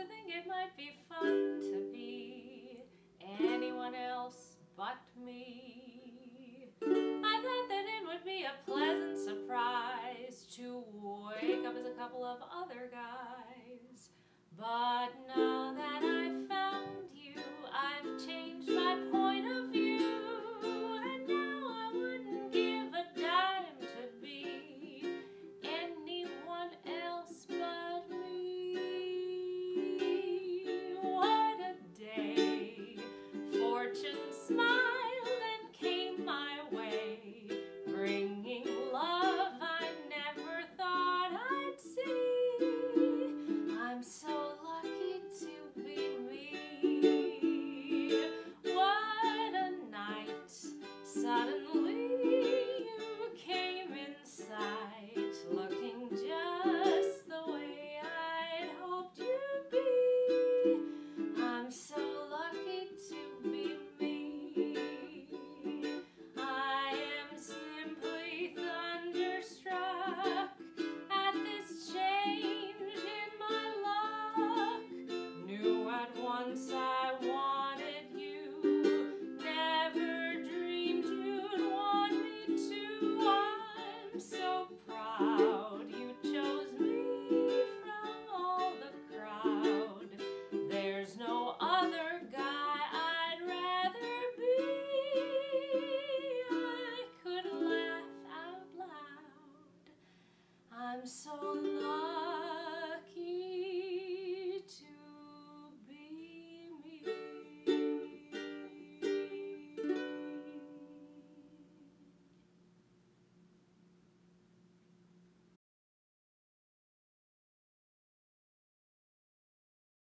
I to think it might be fun to be anyone else but me. I thought that it would be a pleasant surprise to wake up as a couple of other guys. But now that I've Fortune smiled and came my way, bringing love I never thought I'd see. I'm so lucky to be me. What a night! Suddenly you came in sight, looking just the way I'd hoped you'd be. I'm so I'm so lost.